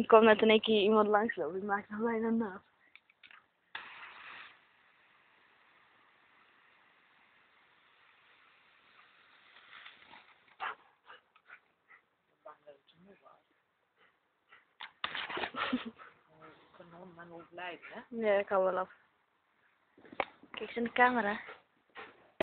Ik kwam net in één keer iemand langslopen. Ik maakte me bijna nat. Kanon maar nog blijven, hè? Ja, ik hou wel af. Kijk eens in de camera.